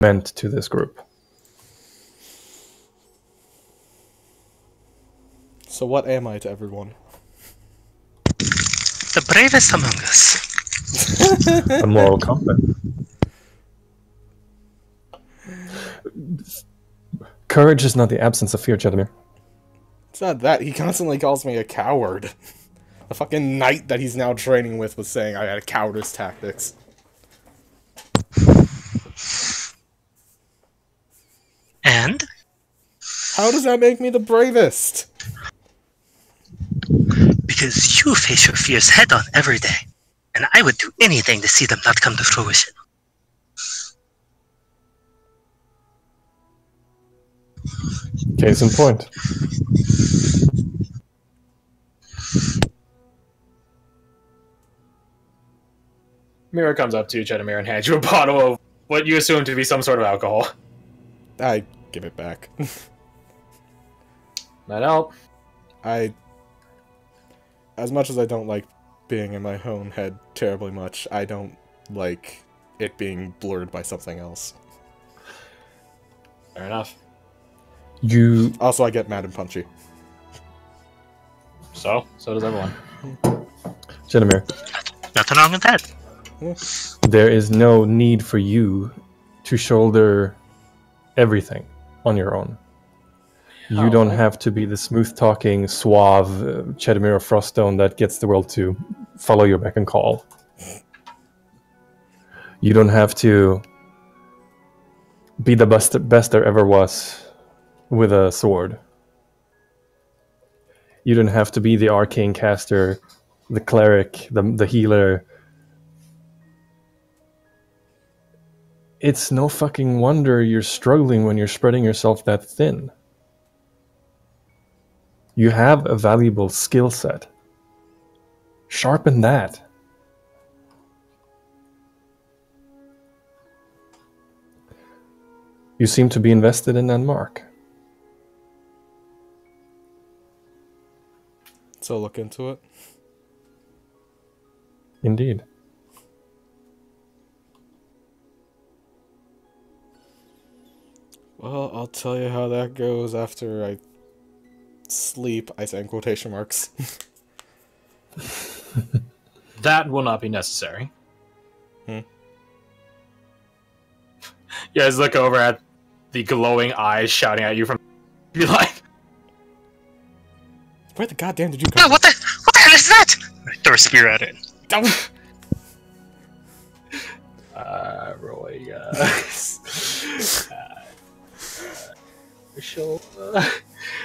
meant to this group. So what am I to everyone? The bravest among us. A moral compass. Courage is not the absence of fear, Jedemir. It's not that. He constantly calls me a coward. The fucking knight that he's now training with was saying I had cowardice tactics. And How does that make me the bravest? because you face your fears head on every day, and I would do anything to see them not come to fruition. Case in point. Mira comes up to you, Chedamir, and hands you a bottle of what you assume to be some sort of alcohol. I give it back. That help. I, as much as I don't like being in my own head terribly much, I don't like it being blurred by something else. Fair enough. You Also, I get mad and punchy. So, so does everyone. Jedemir, Nothing wrong with that. there is no need for you to shoulder everything on your own. You don't How? have to be the smooth talking, suave uh, Chedemir of Froststone that gets the world to follow your beck and call. You don't have to be the best, best there ever was with a sword. You don't have to be the arcane caster, the cleric, the, the healer, it's no fucking wonder you're struggling when you're spreading yourself that thin. You have a valuable skill set. Sharpen that. You seem to be invested in Denmark. So look into it. Indeed. Well, I'll tell you how that goes after I sleep. I say in quotation marks. That will not be necessary. Hmm. You guys look over at the glowing eyes shouting at you from. Be like, Where the goddamn did you Yeah, come? what the what the hell is that? I throw a spear at it.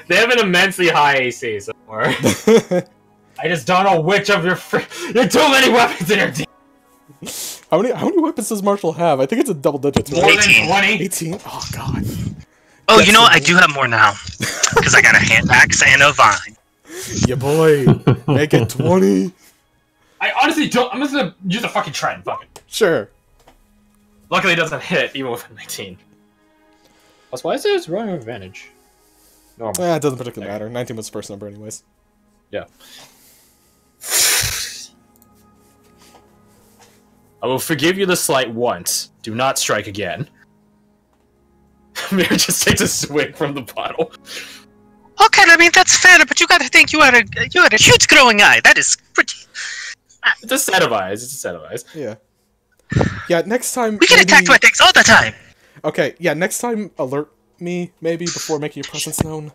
they have an immensely high AC somewhere. I just don't know which of your fr- There are too many weapons in your team. how many how many weapons does Marshall have? I think it's a double digits. More Right? than 18. 20? Eighteen. Oh god. Oh, That's you know what? I do have more now. Because I got a hand axe and a vine. Yeah, boy. Make it twenty. I honestly don't. I'm just gonna use a fucking trend. Fuck it. Sure. Luckily, it doesn't hit even with a 19. Plus, why is it rolling with advantage? Normal. Eh, it doesn't particularly matter. Nineteen was the first number, anyways. Yeah. I will forgive you the slight once. Do not strike again. Mir just takes a swig from the bottle. Okay, I mean that's fair, but you gotta think you had a you had a huge growing eye. That is pretty. It's a set of eyes. It's a set of eyes. Yeah. Yeah. Next time. We get maybe- attacked by things all the time. Okay. Yeah. Next time, alert me maybe before making your presence known.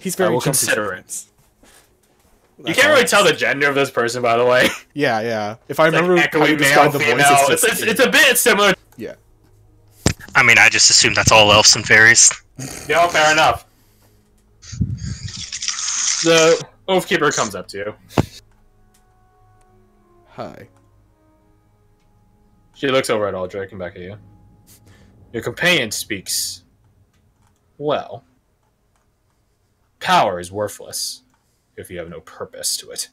He's very. will jumpy consider it. sometimes. You can't all. really tell the gender of this person, by the way. Yeah, yeah. If I It's like remember how you echoey male, described the female. voice, It's, it's, it's, it's a bit similar. yeah. I mean, I just assume that's all elves and fairies. No, fair enough. The Oathkeeper comes up to you. Hi. She looks over at Aldrich and back at you. Your companion speaks. Well, power is worthless if you have no purpose to it.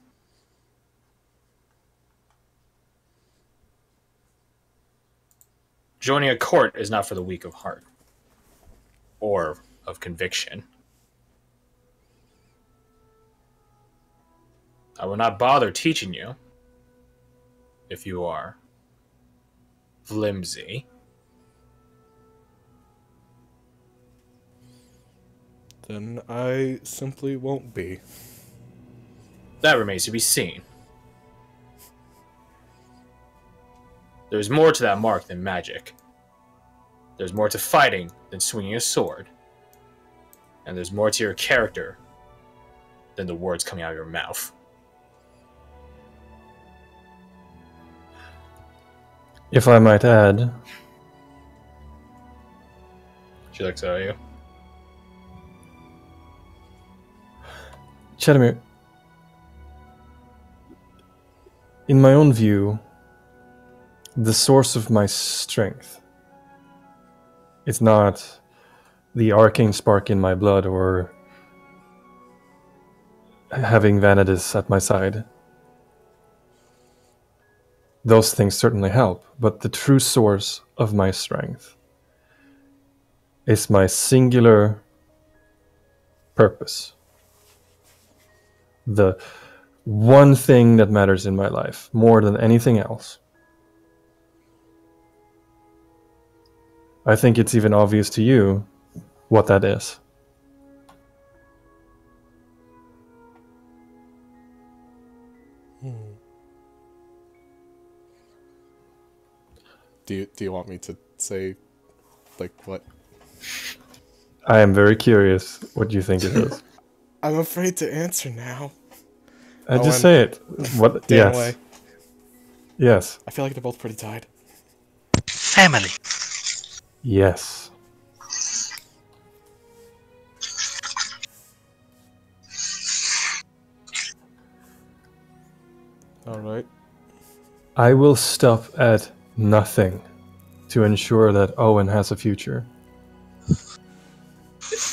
Joining a court is not for the weak of heart or of conviction. I will not bother teaching you if you are flimsy. Then I simply won't be. That remains to be seen. There's more to that mark than magic. There's more to fighting than swinging a sword. And there's more to your character than the words coming out of your mouth. If I might add, She looks at you. Uh, Chedamir, in my own view, the source of my strength is not the arcane spark in my blood or having Vanadis at my side. Those things certainly help, but the true source of my strength is my singular purpose. The one thing that matters in my life more than anything else. I think it's even obvious to you what that is. Hmm. Do you do you want me to say like what? I am very curious what you think it is. I'm afraid to answer now. I Oh, just say it. What? Yes. way. Yes. I feel like they're both pretty tied. Family. Yes. All right. I will stop at nothing to ensure that Owen has a future.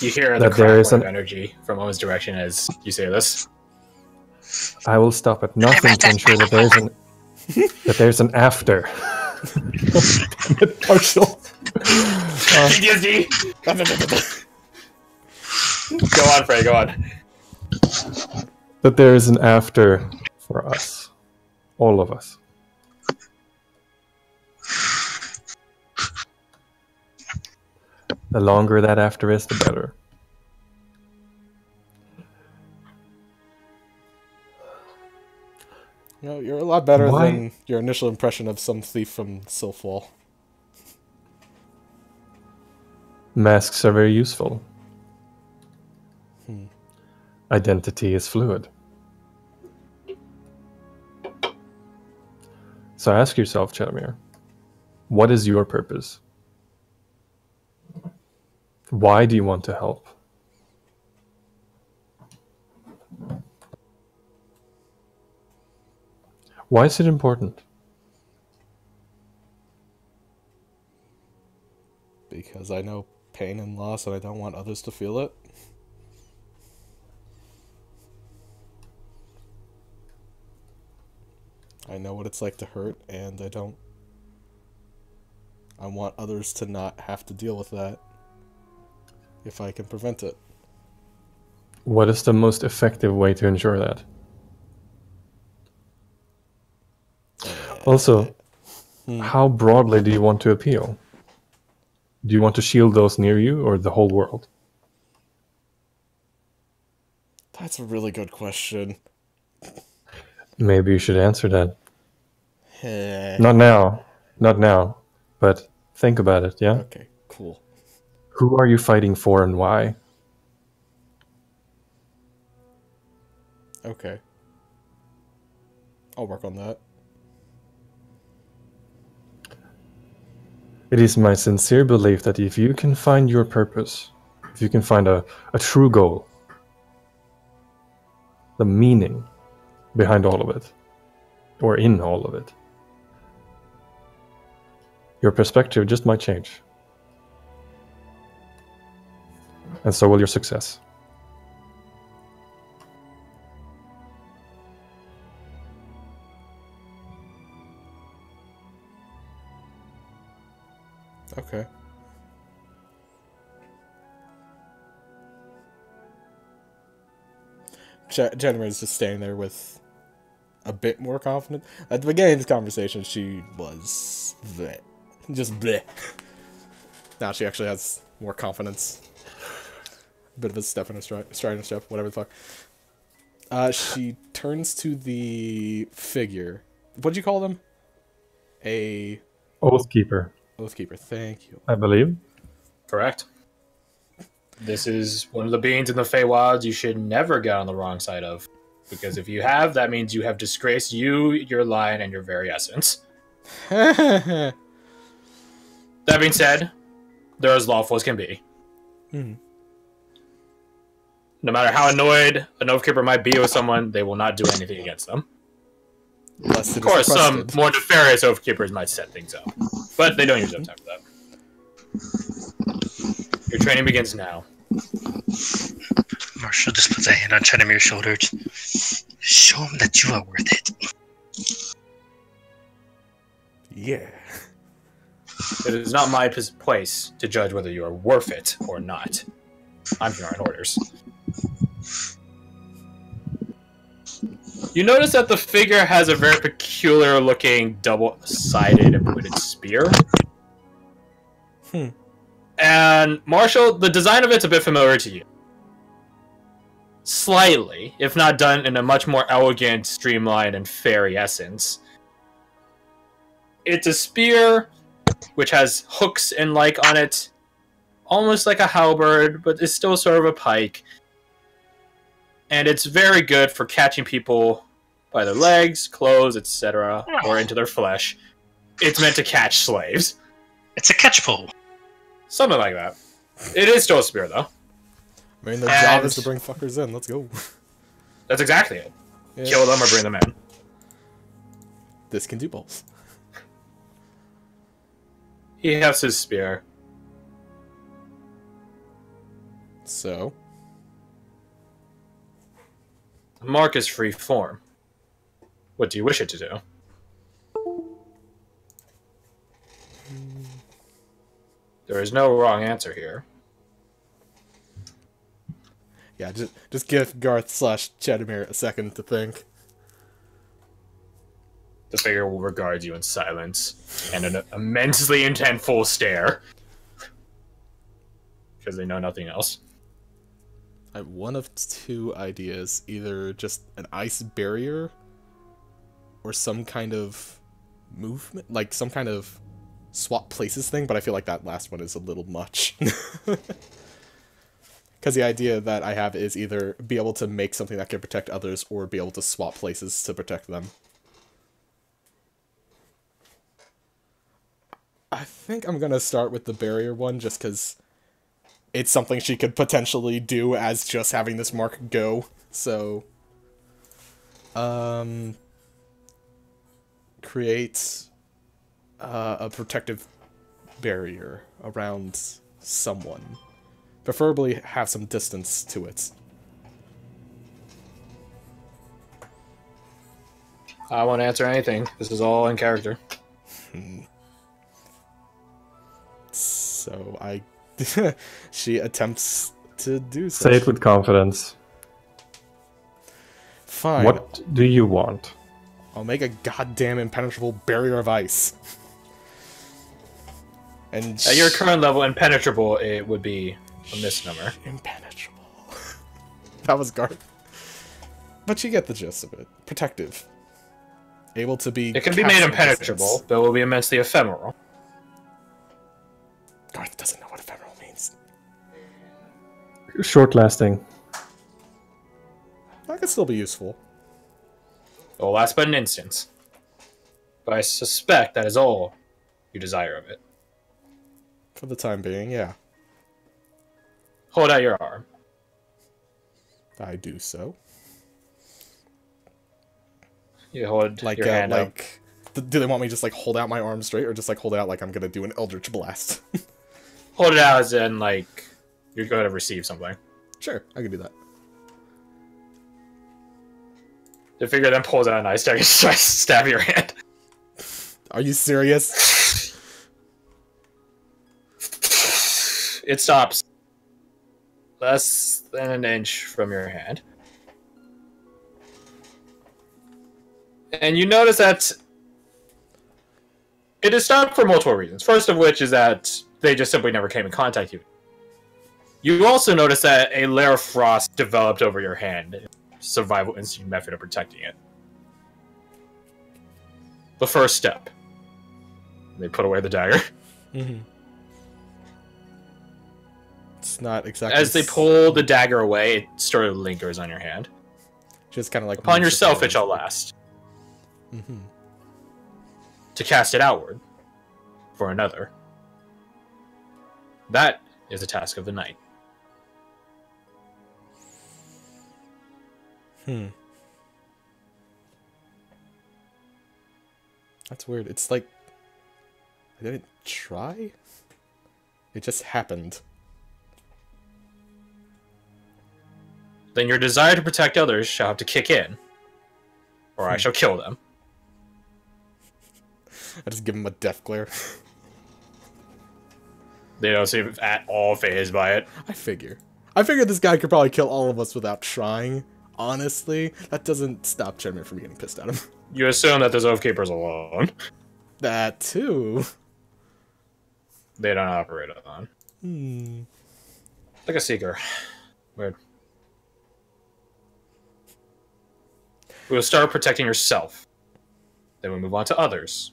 You hear the That there is crackle of an- energy from Owen's direction as you say this. I will stop at nothing to ensure that there's an that there's an after. Partial. PTSD! go on, Frey, go on. That there is an after for us, all of us. The longer that after is, the better. You know, you're a lot better Why- than your initial impression of some thief from Silfwall. Masks are very useful. Hmm. Identity is fluid. So ask yourself, Chetamir, what is your purpose? Why do you want to help? Why is it important? Because I know pain and loss and I don't want others to feel it. I know what it's like to hurt and I don't. I want others to not have to deal with that if I can prevent it. What is the most effective way to ensure that? Also, how broadly do you want to appeal? Do you want to shield those near you or the whole world? That's a really good question. Maybe you should answer that. Eh, Not now. Not now. But think about it, yeah? Okay, cool. Who are you fighting for and why? Okay. I'll work on that. It is my sincere belief that if you can find your purpose, if you can find a, a true goal, the meaning behind all of it, or in all of it, your perspective just might change. And so will your success. Okay. Je- Jennifer is just standing there with a bit more confidence. At the beginning of this conversation, she was bleh. just bleh. Now she actually has more confidence. Bit of a step in a stride, stride and a step, whatever the fuck. Uh, she turns to the figure. What'd you call them? A Oathkeeper, oathkeeper. Thank you. I believe. Correct. This is one of the beings in the Feywilds you should never get on the wrong side of. Because if you have, that means you have disgraced you, your line, and your very essence. That being said, they're as lawful as can be. Mhm. No matter how annoyed an Oathkeeper might be with someone, they will not do anything against them. Unless Of course, some more nefarious Oathkeepers might set things up. But they don't usually have time for that. Your training begins now. Marshall just puts a hand on Chedamir's shoulder. Show him that you are worth it. Yeah. It is not my place to judge whether you are worth it or not. I'm here on orders. You notice that the figure has a very peculiar looking double sided and pointed spear. Hmm. And Marshall, the design of it's a bit familiar to you. Slightly, if not done in a much more elegant, streamlined, and fairy essence. It's a spear which has hooks and like on it, almost like a halberd, but it's still sort of a pike. And it's very good for catching people by their legs, clothes, etc., ah. or into their flesh. It's meant to catch slaves. It's a catch pole. Something like that. It is still a spear, though. I mean, their job is to bring fuckers in. Let's go. That's exactly it. Yeah. Kill them or bring them in. This can do both. He has his spear. So, The mark is free form. What do you wish it to do? There is no wrong answer here. yeah, just just give Garth slash Chedimir a second to think. The figure will regard you in silence and an immensely intentful stare. Because they know nothing else. One of two ideas: either just an ice barrier, or some kind of movement, like some kind of swap places thing. But I feel like that last one is a little much. Because the idea that I have is either be able to make something that can protect others, or be able to swap places to protect them. I think I'm gonna start with the barrier one, just because it's something she could potentially do as just having this mark go. So, um, create uh, a protective barrier around someone. Preferably have some distance to it. I won't answer anything. This is all in character. So I, she attempts to do so. Say it with confidence. Fine. What do you want? I'll make a goddamn impenetrable barrier of ice. And At your current level, impenetrable, it would be a misnomer. impenetrable. that was Garth. But you get the gist of it. Protective. Able to be. It can be made impenetrable, distance. but it will be immensely ephemeral. Garth doesn't know what ephemeral means. Short lasting. That could still be useful. It will last but an instant. But I suspect that is all you desire of it. For the time being, yeah. Hold out your arm. I do so. You hold Like, your uh, hand out. like. th- Do they want me to just like hold out my arm straight, or just like hold it out like I'm gonna do an Eldritch Blast? Hold it out as in, like, you're going to receive something. sure, I can do that. The figure then pulls out a knife, to stab your hand. Are you serious? It stops less than an inch from your hand. And you notice that it is stopped for multiple reasons. First of which is that they just simply never came in contact with you. You also notice that a layer of frost developed over your hand. Survival instinct method of protecting it. The first step. They put away the dagger. Mm-hmm. It's not exactly. As they pull the dagger away, it sort of lingers on your hand. just kind of like Upon yourself, it shall last. Mm-hmm. To cast it outward for another. That is the task of the night. Hmm. That's weird. It's like I didn't try. It just happened. Then your desire to protect others shall have to kick in, or I Hmm. shall kill them. I just give him a death glare. They don't seem at all phased by it. I figure. I figure this guy could probably kill all of us without trying. Honestly, that doesn't stop Chairman from getting pissed at him. You assume that those Oathkeepers alone. That too. They don't operate on. Hmm. Like a seeker. Weird. We'll start protecting yourself. Then we move on to others.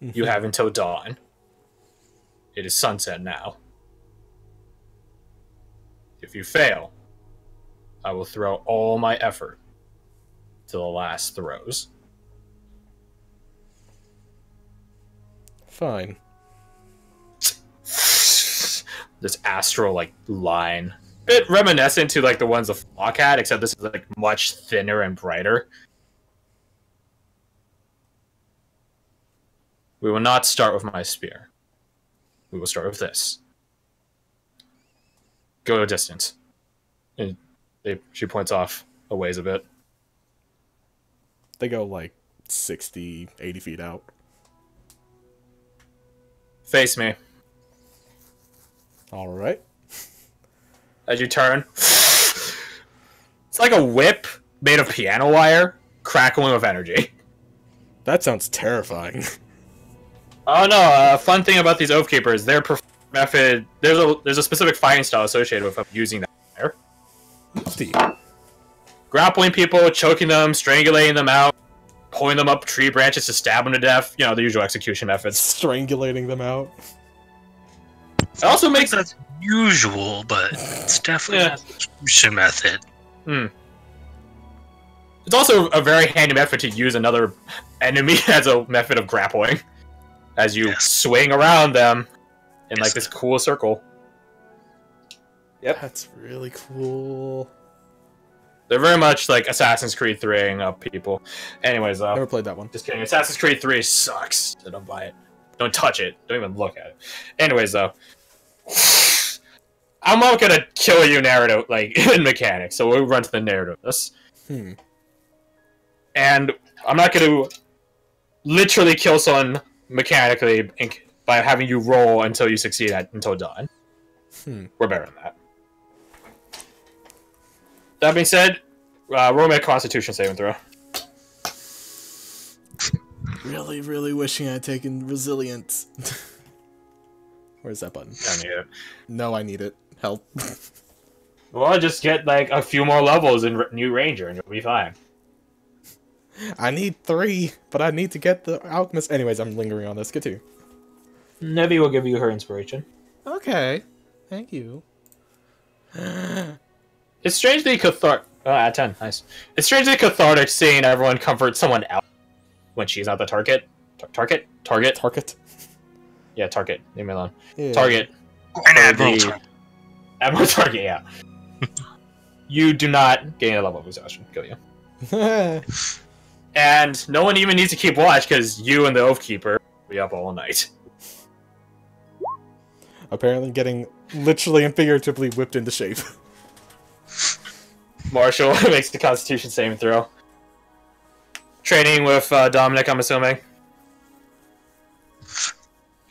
You have until dawn. It is sunset now. If you fail, I will throw all my effort to the last throws. Fine. this astral like line. Bit reminiscent to like the ones the flock had, except this is like much thinner and brighter. We will not start with my spear. We will start with this. Go a distance. And they, she points off a ways a bit. They go like 60, 80 feet out. Face me. All right. As you turn, it's like a whip made of piano wire, crackling with energy. That sounds terrifying. Oh no! A fun thing about these oath keepers, their method there's a there's a specific fighting style associated with them using that fire. See. Grappling people, choking them, strangulating them out, pulling them up tree branches to stab them to death. You know the usual execution methods. Strangulating them out. It also makes that's usual, but it's definitely Yeah. an execution method. Hmm. it's also a very handy method to use another enemy as a method of grappling, as you Yes. swing around them in like this cool circle. Yep. That's really cool. They're very much like Assassin's Creed 3 up people. Anyways, uh, Never played that one. Just kidding. Assassin's Creed 3 sucks. So don't buy it. Don't touch it. Don't even look at it. Anyways, though. I'm not gonna kill you narrative like in mechanics, so we'll run to the narrative of this. Hmm. And I'm not gonna literally kill someone mechanically by having you roll until you succeed at until dawn. Hmm. We're better than that. That being said, uh, roll me a Constitution saving throw. Really, really wishing I'd taken resilience. Where's that button? I need it. No, I need it. Help. Well, I just get like a few more levels in R- New Ranger, and you'll be fine. I need three, but I need to get the alchemist. Anyways, I'm lingering on this. Continue. Nevi will give you her inspiration. Okay. Thank you. It's strangely cathartic. Oh, at ten, nice. It's strangely cathartic seeing everyone comfort someone else when she's not the target. Tar- target, target, Target. yeah, target. Leave me alone. Yeah. Target, An Or admiral. the- Target. Admiral Target. Yeah. you do not gain a level of exhaustion. Kill you. And no one even needs to keep watch because you and the Oath Keeper will be up all night. Apparently, getting literally and figuratively whipped into shape. Marshall makes the Constitution saving throw. Training with uh, Dominic, I'm assuming.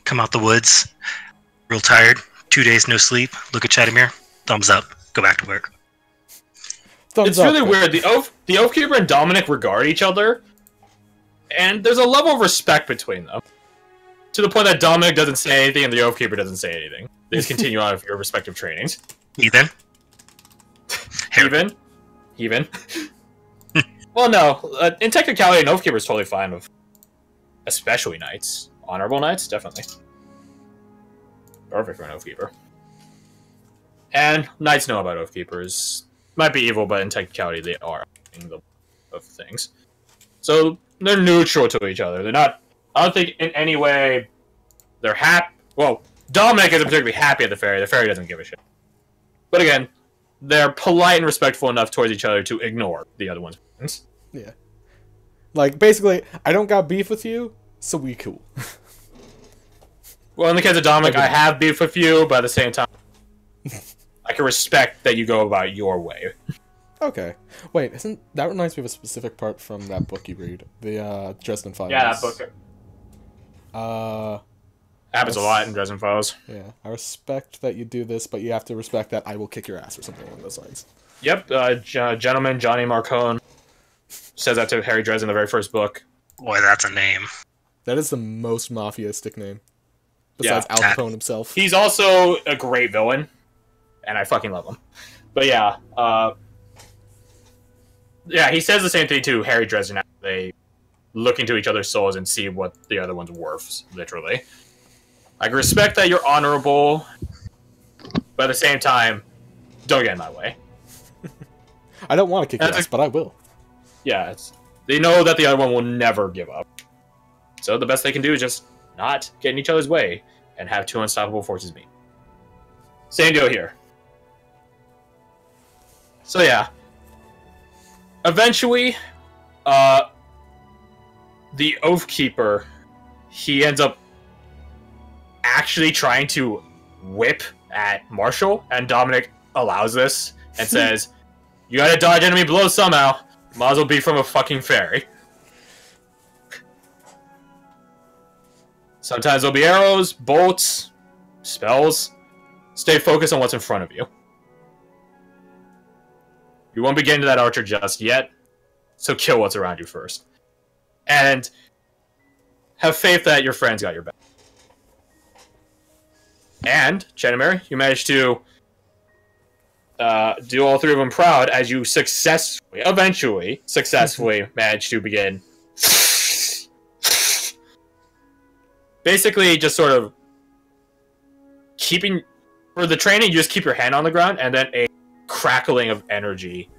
Come out the woods. Real tired. Two days no sleep. Look at Chatimir. Thumbs up. Go back to work. Thumbs it's up. really weird. The oath, the oath keeper and Dominic regard each other, and there's a level of respect between them, to the point that Dominic doesn't say anything and the oath keeper doesn't say anything. Please continue on with your respective trainings. Ethan. Harry. Even, even. well, no. Uh, in technicality, an Oathkeeper is totally fine with, especially knights, honorable knights, definitely. Perfect for an Oathkeeper. And knights know about Oathkeepers. Might be evil, but in technicality, they are in the of things. So they're neutral to each other. They're not. I don't think in any way they're happy. Well, Dominic isn't particularly happy at the fairy. The fairy doesn't give a shit. But again, they're polite and respectful enough towards each other to ignore the other one's feelings. Yeah. Like basically, I don't got beef with you, so we cool. Well, in the case of Dominic, I have beef with you, but at the same time, I can respect that you go about your way. okay. Wait, isn't that reminds me of a specific part from that book you read, the uh, Dresden Files? Yeah, that book Uh, happens a lot in Dresden Files. yeah. I respect that you do this, but you have to respect that I will kick your ass or something along those lines. Yep, uh, J- gentleman Johnny Marcone says that to Harry Dresden in the very first book. Boy, that's a name. That is the most mafiaistic name, Yeah. besides Al Capone himself. He's also a great villain, and I fucking love him. But yeah, uh, yeah, he says the same thing to Harry Dresden. They look into each other's souls and see what the other one's worth, literally. I respect that you're honorable, but at the same time, don't get in my way. I don't want to kick your ass, but I will. Yeah, it's, they know that the other one will never give up. So the best they can do is just not get in each other's way and have two unstoppable forces meet. Same deal here. So yeah. Eventually, uh the Oathkeeper, he ends up actually trying to whip at Marshall, and Dominic allows this and says, You gotta dodge enemy blows somehow. Might as well be from a fucking fairy." Sometimes there'll be arrows, bolts, spells. Stay focused on what's in front of you. You won't be getting to that archer just yet, so kill what's around you first. And have faith that your friends got your back. And, Chenemir, you managed to uh, do all three of them proud as you successfully, eventually, successfully managed to begin. Basically, just sort of keeping. For the training, you just keep your hand on the ground, and then a crackling of energy,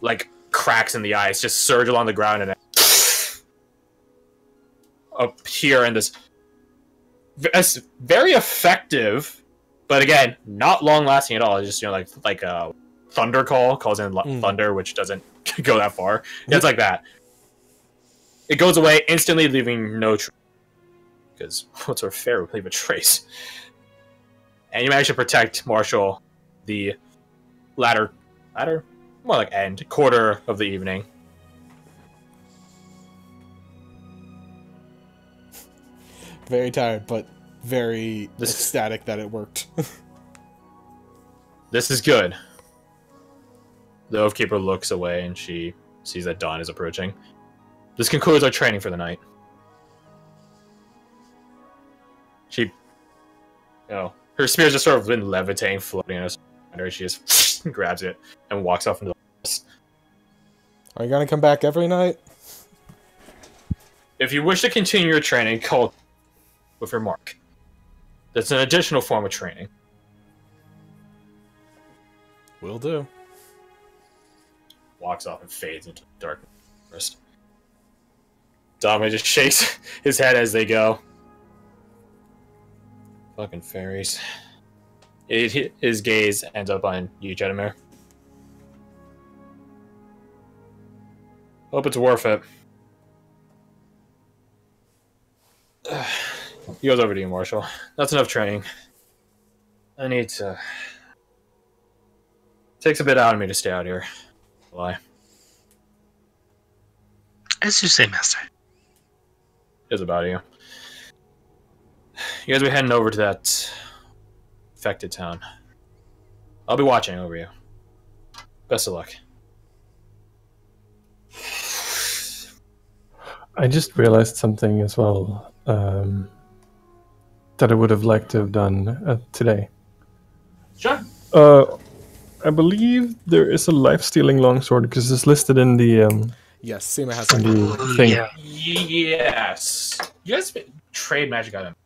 like cracks in the ice, just surge along the ground and then appear in this. It's very effective but again, not long lasting at all. It's just you know like like a thunder call calls in Mm. thunder, which doesn't go that far. Yeah, it's like that. It goes away instantly, leaving no trace. Because what's our fair would leave a trace. And you manage to protect Marshall the latter latter more like end quarter of the evening. Very tired, but very This- ecstatic that it worked. This is good. The Oathkeeper looks away and she sees that dawn is approaching. This concludes our training for the night. She, you know, her spear's just sort of been levitating, floating in her. She just grabs it and walks off into the forest. Are you gonna come back every night? If you wish to continue your training, call with your mark. That's an additional form of training. Will do. walks off and fades into the darkness. Forest. Dominic just shakes his head as they go. Fucking fairies. It, his gaze ends up on you, Jedimir. Hope it's worth it. He goes over to you, Marshall. That's enough training. I need to. Takes a bit out of me to stay out here. Lie. As you say, Master. is about you. You guys be heading over to that affected town. I'll be watching over you. Best of luck. I just realized something as well. Um, that I would have liked to have done uh, today. Sure. Uh, I believe there is a life stealing longsword because it's listed in the um, Yes, Seema has in some. the thing. Yeah. Yes. You guys trade magic items.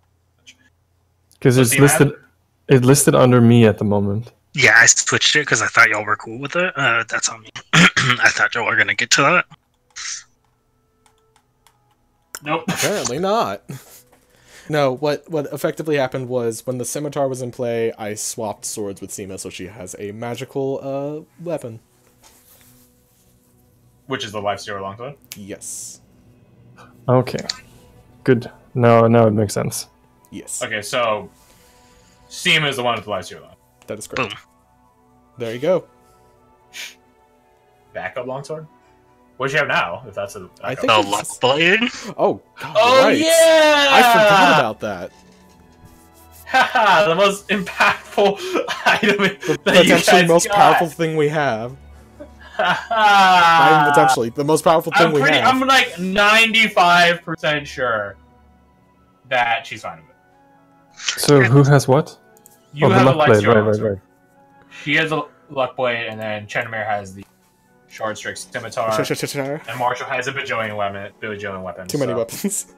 Because it's do you have- listed. It's listed under me at the moment. Yeah, I switched it because I thought y'all were cool with it. Uh, that's on me. I thought y'all were gonna get to that. Nope. Apparently not. No, what what effectively happened was when the scimitar was in play, I swapped swords with Seema, so she has a magical uh weapon. Which is the life stealer longsword? Yes. Okay, good. Now, now it makes sense. Yes. Okay, so Seema is the one with the life stealer. long- That is correct. Boom. There you go. Backup longsword. What do you have now? If that's a I think The it's- luck blade. Oh, God, Oh right. yeah! I forgot about that. Haha, the most impactful item The that you potentially guys most got. powerful thing we have. Haha. Not potentially, the most powerful thing I'm we pretty. have. I'm like 95% sure that she's fine with it. So who has what? You oh, the have the luck light blade. Right, right, right. She has a luck blade, and then Chenamere has the short strick scimitar, Too and Marshall has a bajillion weapon. Bajillion weapons. Too many so- weapons.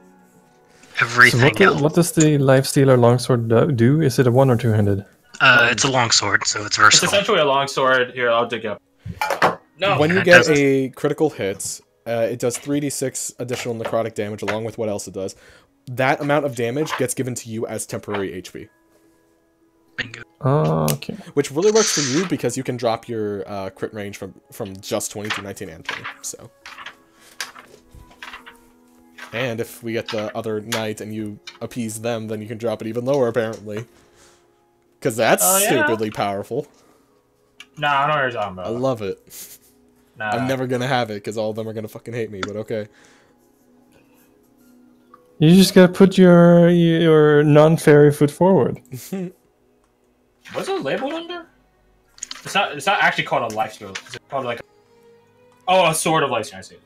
So Everything what, do- else. what does the life stealer longsword do- do? Is it a one or two handed? Uh, it's a long sword, so it's versatile. It's essentially a longsword. Here, I'll dig up. No. when you get a critical hit, uh, it does 3d6 additional necrotic damage along with what else it does. That amount of damage gets given to you as temporary HP, Bingo. okay. which really works for you because you can drop your uh, crit range from from just 20 to 19 and 20. So, and if we get the other knight and you appease them, then you can drop it even lower apparently, because that's Oh, yeah? stupidly powerful. Nah, I don't know what you're talking about. I love it. Nah. I'm never gonna have it because all of them are gonna fucking hate me. But okay. You just gotta put your your non fairy foot forward. What's it labeled under? It's not. It's not actually called a life steal. It's called like. A, oh, a sword of life steal. I see.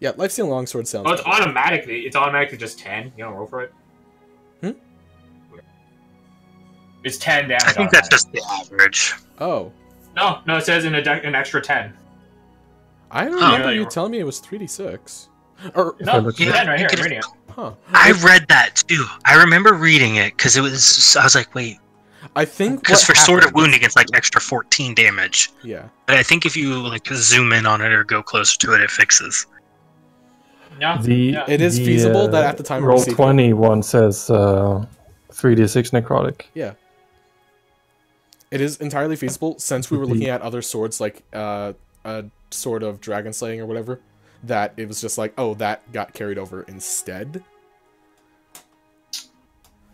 Yeah, Lifesteal Longsword sounds. Oh, it's good. automatically. It's automatically just ten. You don't roll for it. Hmm? It's ten damage. I think that's just the average. Oh, No, no. It says in a deck an extra ten. I remember you telling me it was 3d6. Or No, look it's ten right here. you I'm could- it. huh? I read that too. I remember reading it because it was. I was like, wait, I think because what for sword of wounding, it's like extra 14 damage. Yeah. But I think if you like zoom in on it or go closer to it, it fixes. Yeah, The yeah. It is the, feasible that uh, at the time of roll twenty one says uh, three d six necrotic. Yeah. It is entirely feasible since we were looking at other swords like uh, a sword of dragon slaying or whatever. That it was just like, oh, that got carried over instead.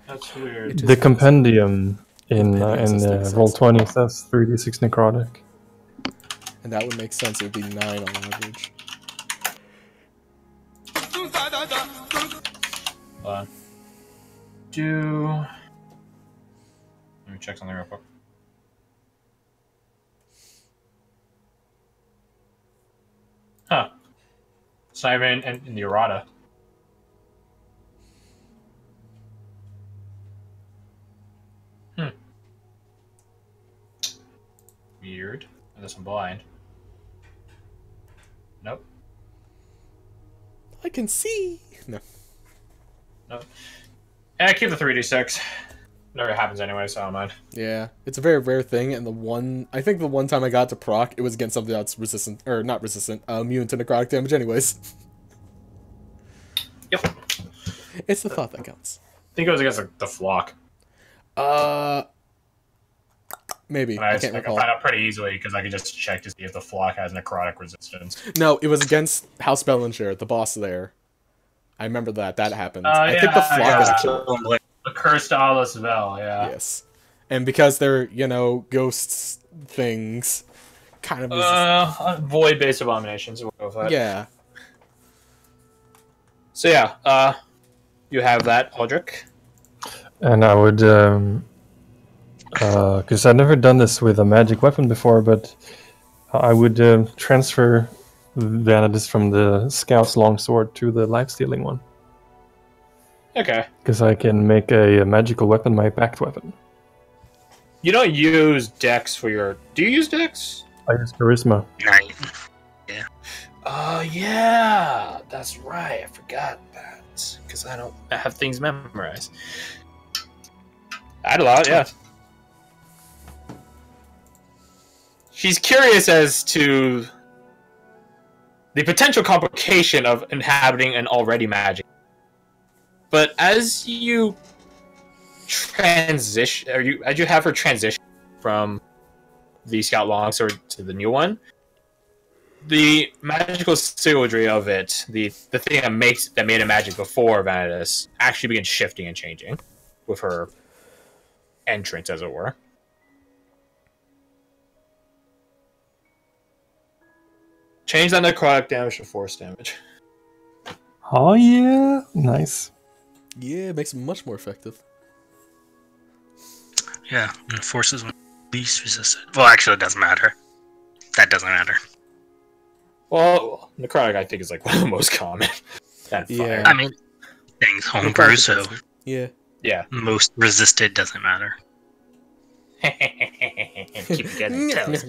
That's weird. The compendium in uh, Compendium in uh, roll twenty says three d six necrotic. And that would make sense. It would be nine on average. Hold on. Do. Let me check something real quick. Huh. Simon and, even in, in the errata. Weird. Unless I'm blind. Nope. I can see. No. Yeah, I keep the 3d6. Never happens anyway, so I don't mind. Yeah, it's a very rare thing, and the one I think the one time I got to proc, it was against something that's resistant or not resistant, uh, immune to necrotic damage, anyways. Yep. It's the thought that counts. I think it was against the, the flock. Uh, maybe And I I, can't I find out pretty easily because I can just check to see if the flock has necrotic resistance. No, it was against House Bellinger, the boss there. I remember that that happened. Oh, I think the flock yeah. is actually The cursed Alice Bell, yeah. yes, and because they're you know ghosts things, kind of Uh, void based abominations. We'll go with that. yeah. So yeah, uh, you have that, Aldrich. And I would, um, because I've never done this with a magic weapon before, but I would uh, transfer Vanadis from the scout's longsword to the life stealing one. Okay. because I can make a, a magical weapon my backed weapon. You don't use Dex for your. Do you use Dex? I use charisma. Night. Oh yeah, that's right. I forgot that because I don't have things memorized. Add a lot, yeah. She's curious as to the potential complication of inhabiting an already magic. But as you transition, or you as you have her transition from the Scout Longsword to the new one, the magical syllogy of it, the the thing that makes that made it magic before Vanitas, actually begins shifting and changing with her entrance, as it were. Change that necrotic damage to force damage. Oh yeah, nice. Yeah, it makes it much more effective. Yeah, and forces when least resisted. Well, actually, it doesn't matter. That doesn't matter. Well, necrotic I think is like one of the most common. Yeah. I mean, things homebrew, so Yeah. yeah. most resisted doesn't matter. Keep getting toes.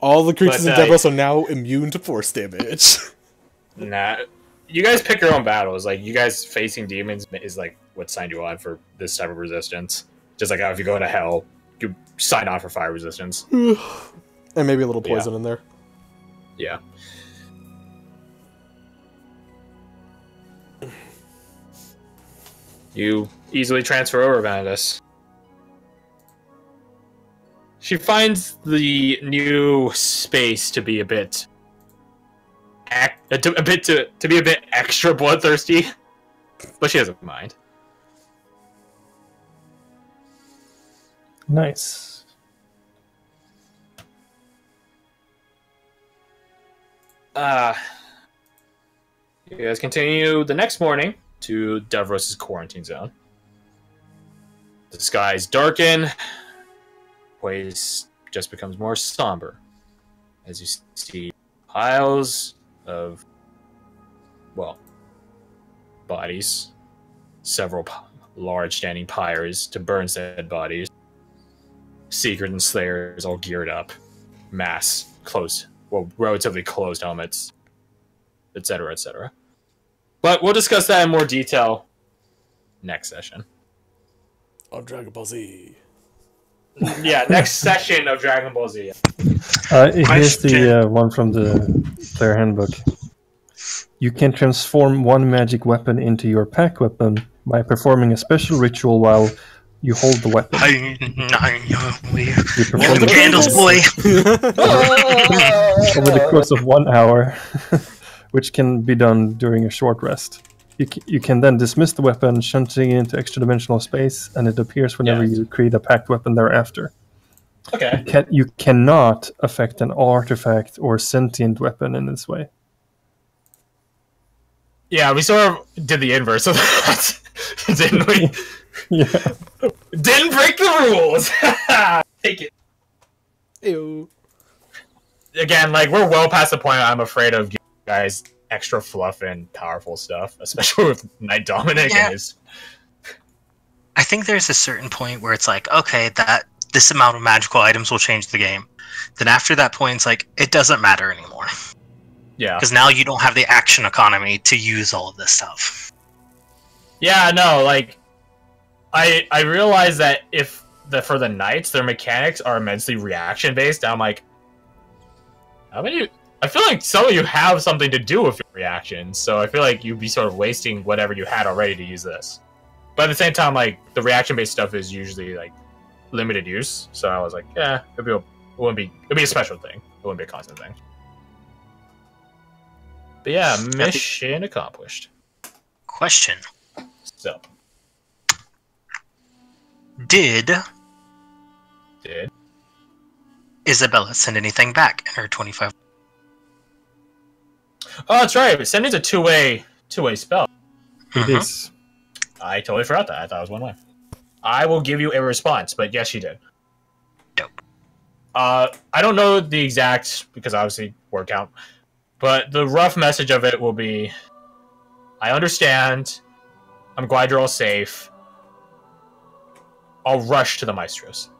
All the creatures But, in uh, Devos are now immune to force damage. Nah, you guys pick your own battles. Like you guys facing demons is like what signed you on for this type of resistance. Just like if you go into hell, you sign on for fire resistance. and maybe a little Yeah. poison in there. Yeah. You easily transfer over Vanitas. She finds the new space to be a bit, ac- a, a bit to to be a bit extra bloodthirsty, but she doesn't mind. Nice. Uh, you guys continue the next morning to Devros's quarantine zone. The skies darken. Place just becomes more somber as you see piles of, well, bodies, several large standing pyres to burn said bodies. Secret and slayers all geared up, mass close well, relatively closed helmets, etc., etc. But we'll discuss that in more detail next session. On Dragon Ball Z. yeah, next session of Dragon Ball Z. Uh, here's the uh, one from the player handbook. You can transform one magic weapon into your pact weapon by performing a special ritual while you hold the weapon. I, I, we, You Get perform the candles, boy. over the course of one hour, which can be done during a short rest. You, c- you can then dismiss the weapon, shunting it into extra dimensional space, and it appears whenever Yes. you create a pact weapon thereafter. Okay. Can, you cannot affect an artifact or sentient weapon in this way. Yeah, we sort of did the inverse of that, didn't we? Yeah. Didn't break the rules. Take it. Ew. Again, like we're well past the point. I'm afraid of you guys extra fluff and powerful stuff, especially with Knight Dominic Yeah. and his. I think there's a certain point where it's like, okay, that this amount of magical items will change the game. Then after that point, it's like it doesn't matter anymore Yeah. because now you don't have the action economy to use all of this stuff. Yeah, no, like I I realize that if the for the knights their mechanics are immensely reaction based, I'm like how many I feel like some of you have something to do with your reactions, so I feel like you'd be sort of wasting whatever you had already to use this. But at the same time, like the reaction based stuff is usually like limited use, so I was like, yeah, it'd be a, it wouldn't be it'd be a special thing. It wouldn't be a constant thing. But yeah, mission accomplished. Question: So Did did Isabella send anything back in her 25? Oh, that's right. But sending's a two-way two-way spell. It is. I totally forgot that. I thought it was one way. I will give you a response, but yes, she did. Dope. Uh, I don't know the exact because obviously word count, but the rough message of it will be: I understand. I'm glad you're all safe. I'll rush to the maestros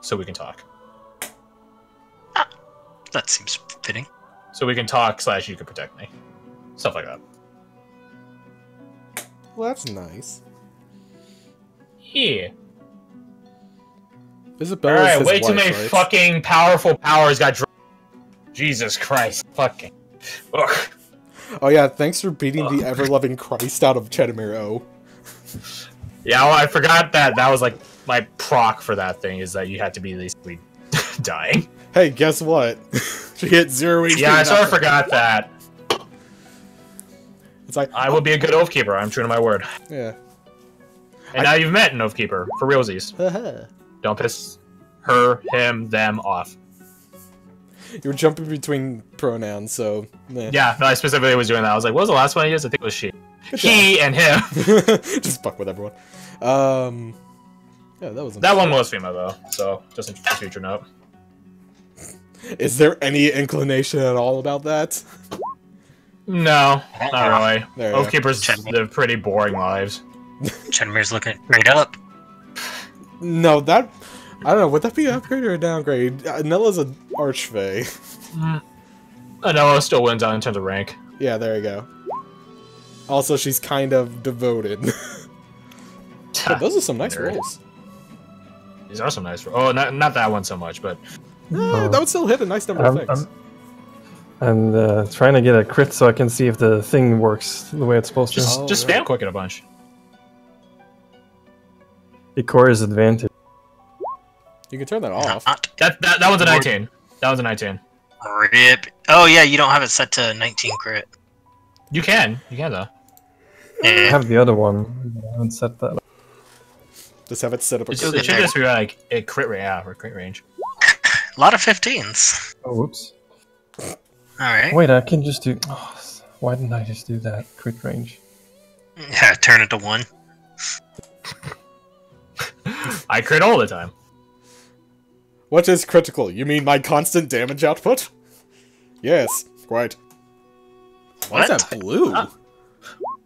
so we can talk. Ah, That seems fitting. So we can talk slash you can protect me. Stuff like that. Well, that's nice. Yeah. Isabella All is right, his way too many right? fucking powerful powers got. Jesus Christ, fucking. Ugh. Oh yeah, thanks for beating the ever-loving Christ out of Chedamir O. Yeah, well, I forgot that. That was like my proc for that thing is that you had to be basically dying. Hey, guess what? she hit zero HP. Yeah, I sort of forgot that. It's like I will be a good oath keeper. I'm true to my word. yeah. And now you've met an oath keeper for realsies. Don't piss her, him, them off. you were jumping between pronouns, so. Yeah, no, I specifically was doing that. I was like, what was the last one I used? I think it was she. He and him. just fuck with everyone. Um, yeah, that was. that one was female though, so just a future note. Is there any inclination at all about that? No, not really. There you Oath keepers Check. live pretty boring lives. Chedamir's looking straight up. No, that I don't know. Would that be an upgrade or a downgrade? Uh, Nella's an archfey. Anello still wins out in terms of rank. yeah, there you go. Also, she's kind of devoted. But those are some nice Nerd. rolls. These are some nice. Oh, not not that one so much, but Eh, that would still hit a nice number of I'm, things. I'm, I'm uh, trying to get a crit so I can see if the thing works the way it's supposed just Oh, just right. spam quick it a bunch. to. Ikora's advantage. You can turn that off. Not That that, that one's a 19. That was a 19. rip. Oh yeah, you don't have it set to 19 crit. You can, you can though. I have the other one. but I haven't set that. up. Just have it set up. A It, You'll it should just be like a crit range. Yeah, or crit range. A lot of 15s. Oh, whoops. All right. Wait, I can just do. Oh, why didn't I just do that? Crit range. Yeah, turn it to one. I crit all the time. What is critical? You mean my constant damage output? Yes, quite. Why is What? that blue? Ah.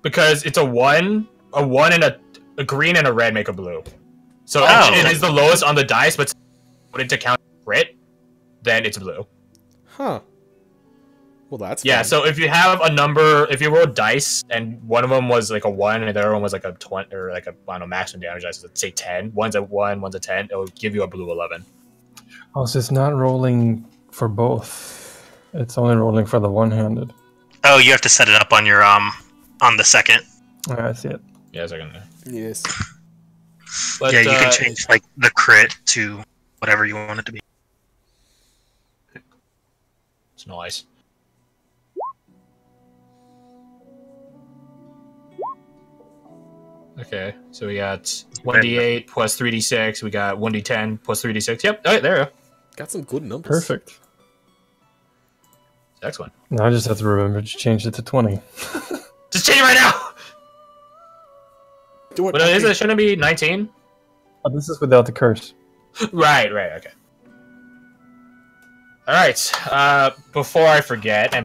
Because it's a one, a one and a, a green and a red make a blue. So Oh. it, it is the lowest on the dice, but put it to count crit, then it's blue. Huh. Well, that's Yeah, fun. so if you have a number, if you roll dice and one of them was like a one and the other one was like a twenty or like a I don't know maximum damage dice, let's say ten. One's a one, one's a ten. It'll give you a blue eleven. Oh, so it's not rolling for both. It's only rolling for the one-handed. Oh, you have to set it up on your um on the second. Oh, I see it. Yeah, second. yes. But, yeah, you uh, can change like the crit to whatever you want it to be. It's nice. Okay, so we got 1d8 plus 3d6. We got 1d10 plus 3d6. Yep, all right, there you go. Got some good numbers. Perfect. Next one. Now I just have to remember to change it to 20. Just change it right now! Do it. But is it, shouldn't it be 19? Oh, this is without the curse. Right, right, okay. Alright, uh, before I forget, and